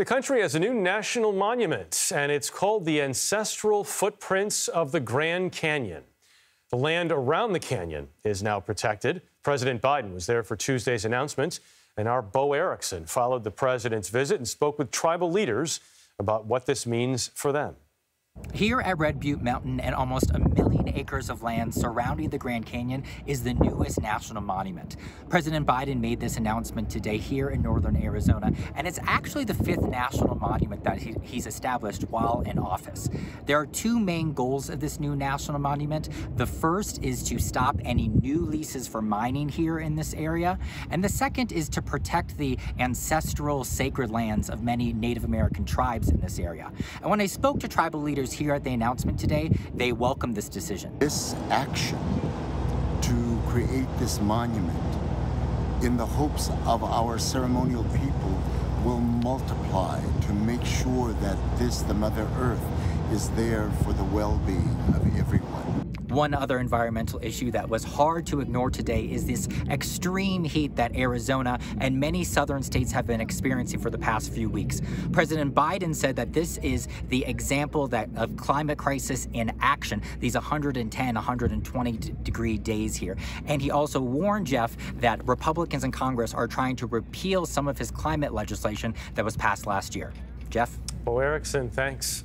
The country has a new national monument, and it's called the Ancestral Footprints of the Grand Canyon. The land around the canyon is now protected. President Biden was there for Tuesday's announcement, and our Bo Erickson followed the president's visit and spoke with tribal leaders about what this means for them. Here at Red Butte Mountain and almost a million acres of land surrounding the Grand Canyon is the newest national monument. President Biden made this announcement today here in northern Arizona, and it's actually the fifth national monument that he, he's established while in office. There are two main goals of this new national monument. The first is to stop any new leases for mining here in this area, and the second is to protect the ancestral sacred lands of many Native American tribes in this area. And when I spoke to tribal leaders leaders here at the announcement today, they welcome this decision. This action to create this monument in the hopes of our ceremonial people will multiply to make sure that this, the Mother Earth, is there for the well-being of everyone. One other environmental issue that was hard to ignore today is this extreme heat that Arizona and many southern states have been experiencing for the past few weeks. President Biden said that this is the example that of climate crisis in action, these 110, 120 degree days here. And he also warned Jeff that Republicans in Congress are trying to repeal some of his climate legislation that was passed last year. Jeff? Bo Erickson, thanks.